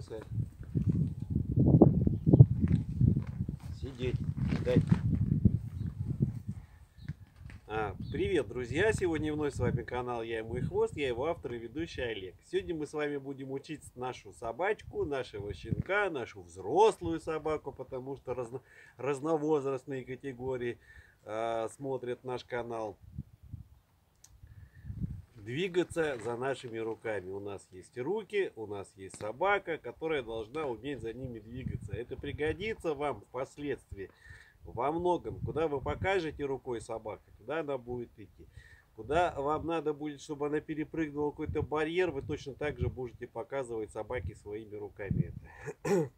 Лысая. Сидеть, ждать. А, привет, друзья! Сегодня вновь с вами канал Я и мой хвост, я его автор и ведущий Олег. Сегодня мы с вами будем учить нашу собачку, нашего щенка, нашу взрослую собаку, потому что разно, разновозрастные категории э, смотрят наш канал. Двигаться за нашими руками. У нас есть руки, у нас есть собака, которая должна уметь за ними двигаться. Это пригодится вам впоследствии во многом. Куда вы покажете рукой собака, туда она будет идти. Куда вам надо будет, чтобы она перепрыгнула какой-то барьер, вы точно так же будете показывать собаке своими руками это.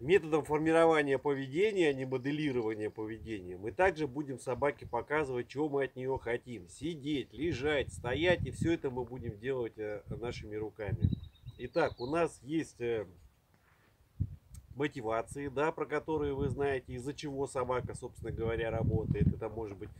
Методом формирования поведения, а не моделирования поведения, мы также будем собаке показывать, чего мы от нее хотим. Сидеть, лежать, стоять, и все это мы будем делать э, нашими руками. Итак, у нас есть э, мотивации, да, про которые вы знаете, из-за чего собака, собственно говоря, работает. Это может быть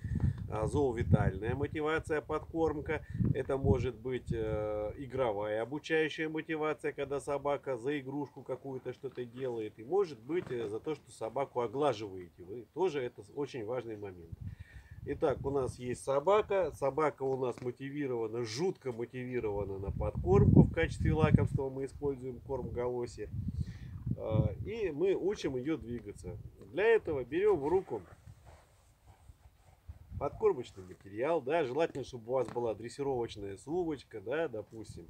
зоовитальная мотивация, подкормка. Это может быть э, игровая обучающая мотивация, когда собака за игрушку какую-то что-то делает. И может быть э, за то, что собаку оглаживаете. Вы тоже это очень важный момент. Итак, у нас есть собака. Собака у нас мотивирована, жутко мотивирована на подкормку. В качестве лакомства мы используем корм галоси. А, и мы учим ее двигаться. Для этого берем в руку подкормочный материал, да, желательно, чтобы у вас была дрессировочная сумочка, да, допустим.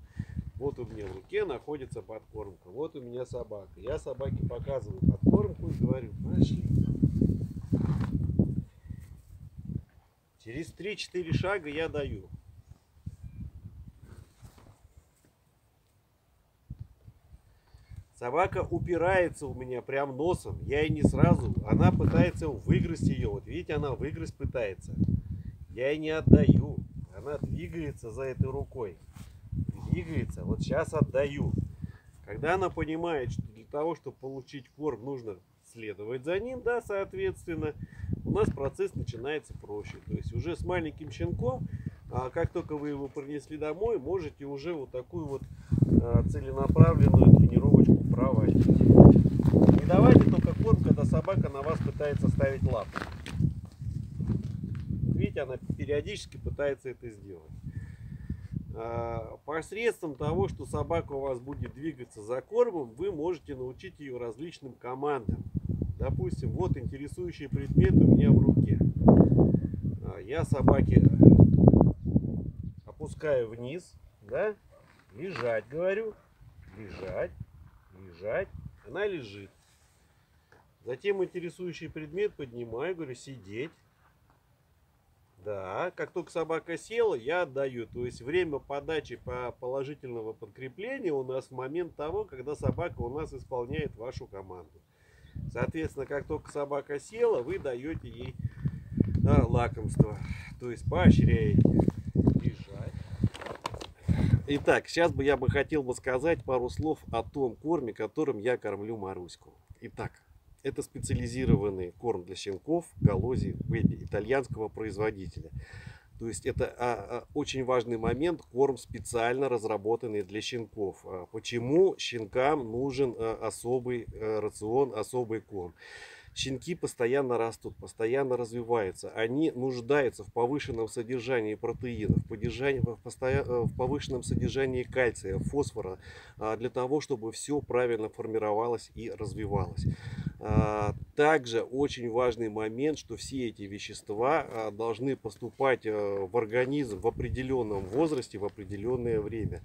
Вот у меня в руке находится подкормка, вот у меня собака. Я собаке показываю подкормку и говорю, пошли. Через 3-4 шага я даю. Собака упирается у меня прям носом. Я и не сразу. Она пытается выгрызть ее. Вот видите, она выгрызть пытается. Я и не отдаю. Она двигается за этой рукой. Двигается. Вот сейчас отдаю. Когда она понимает, что для того, чтобы получить корм, нужно следовать за ним, да, соответственно, у нас процесс начинается проще. То есть уже с маленьким щенком, а как только вы его принесли домой, можете уже вот такую вот а, целенаправленную тренировочку проводить. Не давайте только корм, когда собака на вас пытается ставить лапу. Видите, она периодически пытается это сделать. А, посредством того, что собака у вас будет двигаться за кормом, вы можете научить ее различным командам. Допустим, вот интересующий предмет у меня в руке. А, я собаке опускаю вниз, да, лежать, говорю, лежать, лежать, она лежит. Затем интересующий предмет поднимаю, говорю, сидеть. Да, как только собака села, я отдаю. То есть время подачи по положительного подкрепления у нас в момент того, когда собака у нас исполняет вашу команду. Соответственно, как только собака села, вы даете ей а, лакомство. То есть поощряете. Итак, сейчас бы я бы хотел бы сказать пару слов о том корме, которым я кормлю Маруську. Итак, это специализированный корм для щенков Галози Бэби, итальянского производителя. То есть это а, а, очень важный момент, корм специально разработанный для щенков. А, почему щенкам нужен особый а, рацион, особый корм? Щенки постоянно растут, постоянно развиваются. Они нуждаются в повышенном содержании протеинов, в, в повышенном содержании кальция, фосфора, а, для того, чтобы все правильно формировалось и развивалось. А, также очень важный момент, что все эти вещества а, должны поступать в организм в определенном возрасте, в определенное время.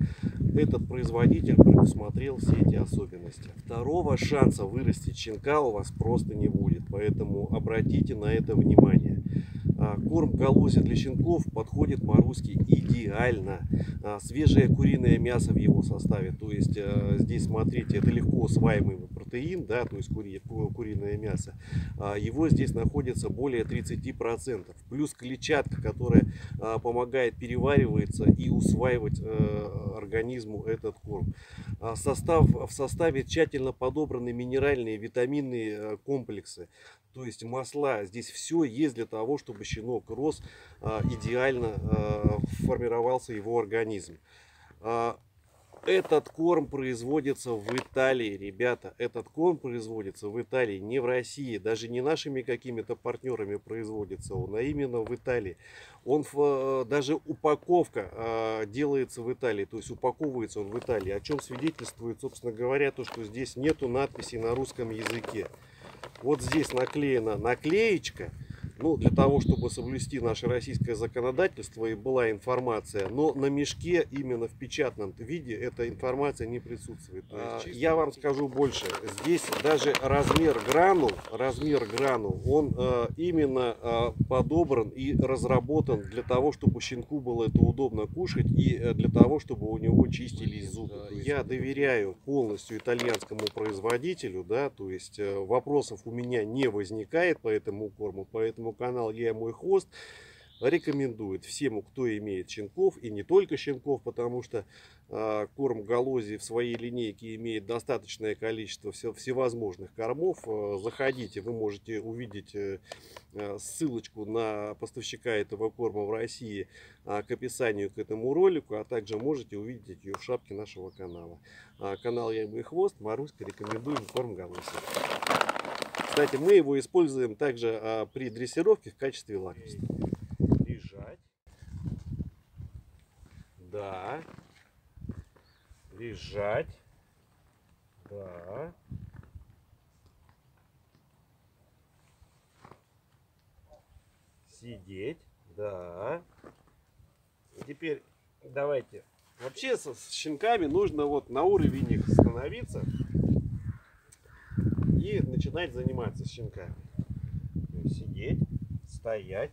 Этот производитель предусмотрел все эти особенности. Второго шанса вырастить щенка у вас просто не будет, поэтому обратите на это внимание. А, корм галузи для щенков подходит Маруське идеально. А, свежее куриное мясо в его составе. То есть а, здесь смотрите, это легко усваиваемый протеин, да, то есть кури, куриное мясо. Его здесь находится более 30%. Плюс клетчатка, которая помогает перевариваться и усваивать организму этот корм. Состав, в составе тщательно подобраны минеральные витаминные комплексы. То есть масла, здесь все есть для того, чтобы щенок рос а, идеально, а, формировался его организм. Этот корм производится в Италии, ребята. Этот корм производится в Италии, не в России. Даже не нашими какими-то партнерами производится он, а именно в Италии. Он э, даже упаковка э, делается в Италии, то есть упаковывается он в Италии. О чем свидетельствует, собственно говоря, то, что здесь нету надписи на русском языке. Вот здесь наклеена наклеечка ну, для того, чтобы соблюсти наше российское законодательство и была информация. Но на мешке именно в печатном виде эта информация не присутствует. А, я вам скажу больше. Здесь даже размер гранул, размер гранул, он а, именно а, подобран и разработан для того, чтобы щенку было это удобно кушать и э, для того, чтобы у него чистились зубы. Я доверяю полностью итальянскому производителю, да, то есть э, вопросов у меня не возникает по этому корму, поэтому поэтому канал Я мой хвост рекомендует всем, кто имеет щенков, и не только щенков, потому что э, корм Галози в своей линейке имеет достаточное количество всевозможных кормов. Э, заходите, вы можете увидеть э, ссылочку на поставщика этого корма в России э, к описанию к этому ролику, а также можете увидеть ее в шапке нашего канала. Э, канал Я мой хвост, Маруська, рекомендуем корм Галози. Кстати, мы его используем также а, при дрессировке в качестве лакомства. Лежать. Да. Лежать. Да. Сидеть. Да. И теперь давайте. Вообще с щенками нужно вот на уровень их становиться и начинать заниматься щенками. То есть сидеть, стоять,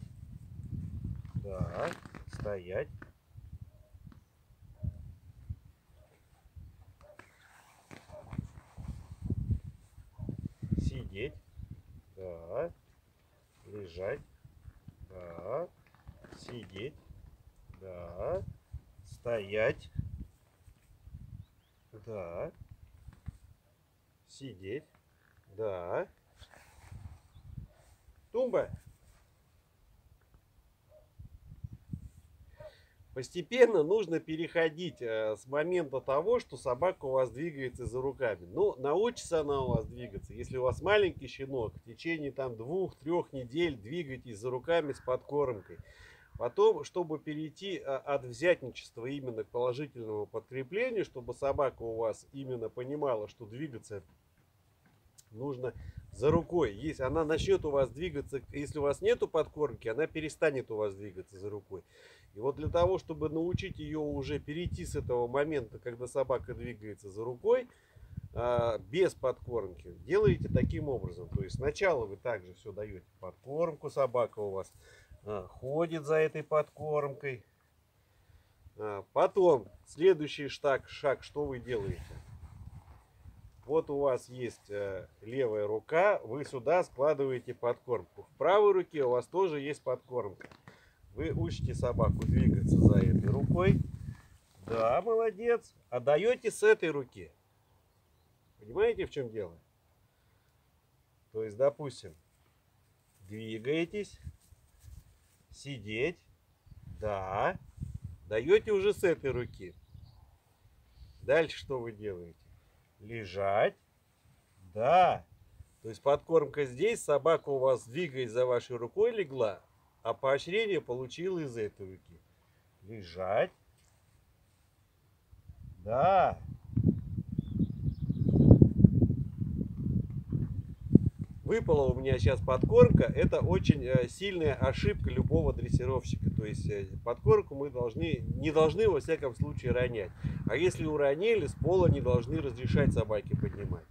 да, стоять. Сидеть, да, лежать, да, сидеть, да, стоять, да, сидеть, да. Тумба. Постепенно нужно переходить э, с момента того, что собака у вас двигается за руками. Ну, научится она у вас двигаться. Если у вас маленький щенок, в течение там двух-трех недель двигайтесь за руками с подкормкой. Потом, чтобы перейти э, от взятничества именно к положительному подкреплению, чтобы собака у вас именно понимала, что двигаться нужно за рукой. Если она начнет у вас двигаться, если у вас нету подкормки, она перестанет у вас двигаться за рукой. И вот для того, чтобы научить ее уже перейти с этого момента, когда собака двигается за рукой, а, без подкормки, делаете таким образом. То есть сначала вы также все даете подкормку, собака у вас а, ходит за этой подкормкой. А, потом следующий шаг, шаг, что вы делаете? Вот у вас есть э, левая рука, вы сюда складываете подкормку. В правой руке у вас тоже есть подкормка. Вы учите собаку двигаться за этой рукой. Да, молодец. А даете с этой руки. Понимаете, в чем дело? То есть, допустим, двигаетесь, сидеть, да, даете уже с этой руки. Дальше что вы делаете? Лежать. Да. То есть подкормка здесь, собака у вас двигаясь за вашей рукой легла, а поощрение получила из этой руки. Лежать. Да. Выпала у меня сейчас подкормка, это очень э, сильная ошибка любого дрессировщика. То есть э, подкормку мы должны, не должны во всяком случае ронять. А если уронили, с пола не должны разрешать собаке поднимать.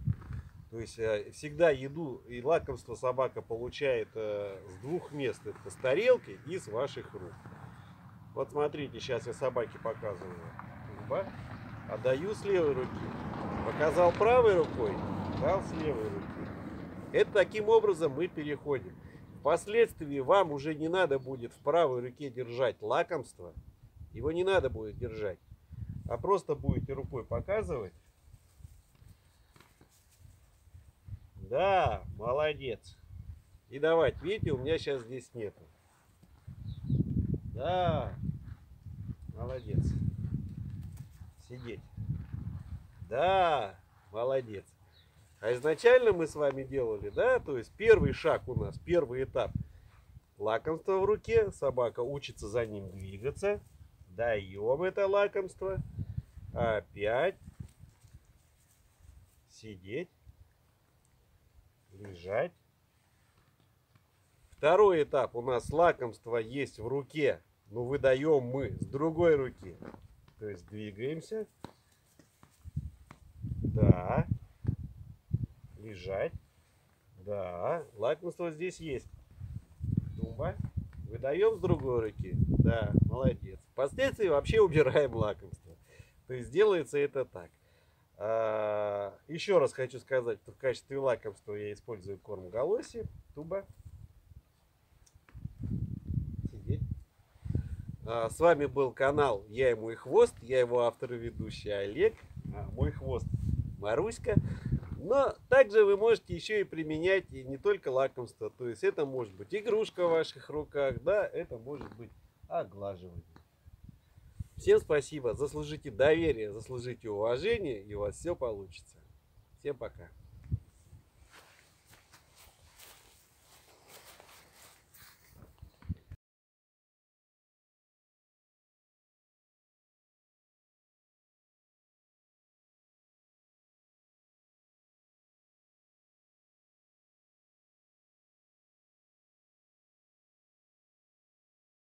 То есть э, всегда еду и лакомство собака получает с двух мест. Это с тарелки и с ваших рук. Вот смотрите, сейчас я собаке показываю. Отдаю с левой руки. Показал правой рукой, дал с левой руки. Это таким образом мы переходим. Впоследствии вам уже не надо будет в правой руке держать лакомство. Его не надо будет держать. А просто будете рукой показывать. Да, молодец. И давать. Видите, у меня сейчас здесь нету. Да, молодец. Сидеть. Да, молодец. А изначально мы с вами делали, да, то есть первый шаг у нас, первый этап. Лакомство в руке, собака учится за ним двигаться. Даем это лакомство. Опять. Сидеть. Лежать. Второй этап у нас лакомство есть в руке, но выдаем мы с другой руки. То есть двигаемся. Да. Лежать. Да. Лакомство здесь есть. Тумба. Выдаем с другой руки. Да, молодец. Впоследствии вообще убираем лакомство. То есть делается это так. А, еще раз хочу сказать, что в качестве лакомства я использую корм галоси, туба. Сидеть. А, с вами был канал Я и мой хвост. Я его автор и ведущий Олег. А, мой хвост Маруська. Но также вы можете еще и применять и не только лакомство. То есть это может быть игрушка в ваших руках, да, это может быть оглаживание. Всем спасибо, заслужите доверие, заслужите уважение, и у вас все получится. Всем пока.